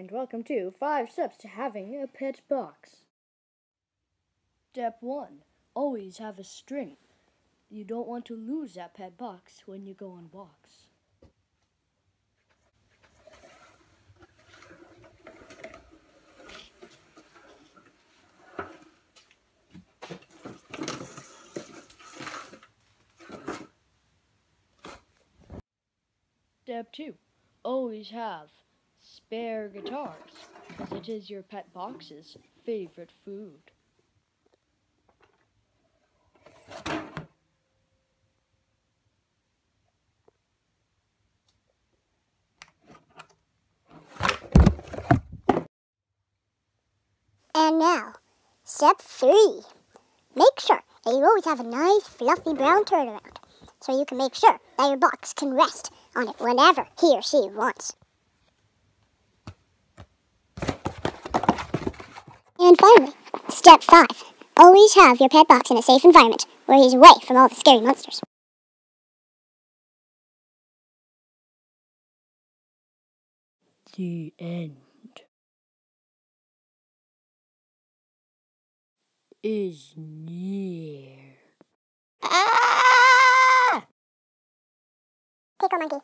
and welcome to 5 Steps to Having a Pet Box. Step 1 Always have a string. You don't want to lose that pet box when you go on walks. Step 2 Always have spare guitars, as it is your pet box's favorite food. And now, step three. Make sure that you always have a nice fluffy brown turnaround so you can make sure that your box can rest on it whenever he or she wants. And finally, step five. Always have your pet box in a safe environment where he's away from all the scary monsters. The end is near. Ah! Pickle monkey.